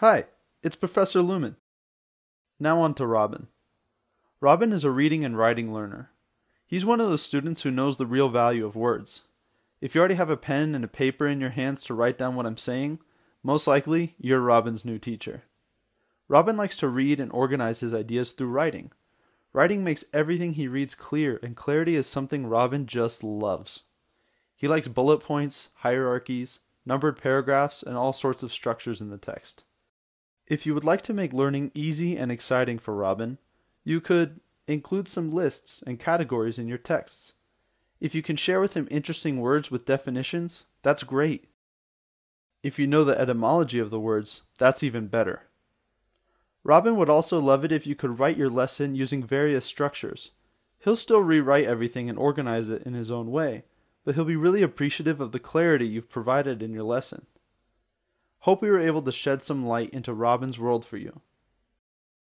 Hi, it's Professor Lumen. Now on to Robin. Robin is a reading and writing learner. He's one of those students who knows the real value of words. If you already have a pen and a paper in your hands to write down what I'm saying, most likely you're Robin's new teacher. Robin likes to read and organize his ideas through writing. Writing makes everything he reads clear, and clarity is something Robin just loves. He likes bullet points, hierarchies, numbered paragraphs, and all sorts of structures in the text. If you would like to make learning easy and exciting for Robin, you could include some lists and categories in your texts. If you can share with him interesting words with definitions, that's great. If you know the etymology of the words, that's even better. Robin would also love it if you could write your lesson using various structures. He'll still rewrite everything and organize it in his own way, but he'll be really appreciative of the clarity you've provided in your lesson. Hope we were able to shed some light into Robin's world for you.